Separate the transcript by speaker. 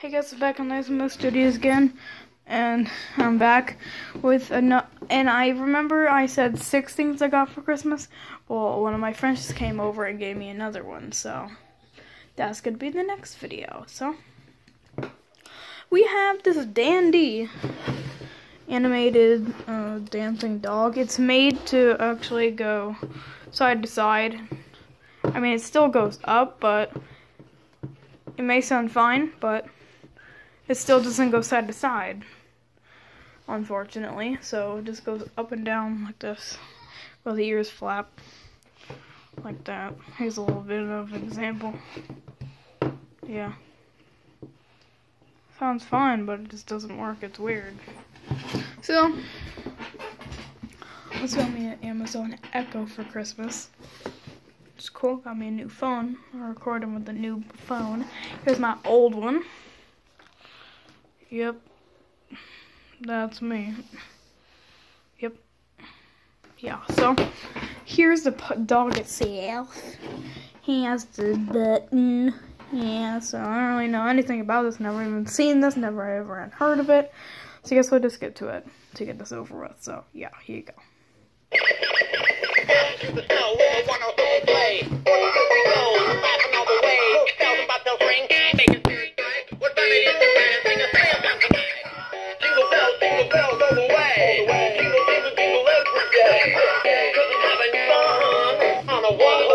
Speaker 1: Hey guys, back on Mo Studios again, and I'm back with a no and I remember I said six things I got for Christmas. Well, one of my friends just came over and gave me another one, so that's gonna be the next video. So we have this dandy animated uh, dancing dog. It's made to actually go side to side. I mean, it still goes up, but it may sound fine, but it still doesn't go side to side, unfortunately. So it just goes up and down like this, while the ears flap like that. Here's a little bit of an example. Yeah. Sounds fine, but it just doesn't work. It's weird. So, this got me an Amazon Echo for Christmas. It's cool. Got me a new phone. I'm recording with the new phone. Here's my old one. Yep. That's me. Yep. Yeah, so here's the dog itself. He has the button. Yeah, so I don't really know anything about this. Never even seen this. Never ever heard of it. So I guess we'll just get to it to get this over with. So yeah, here you go. Oh.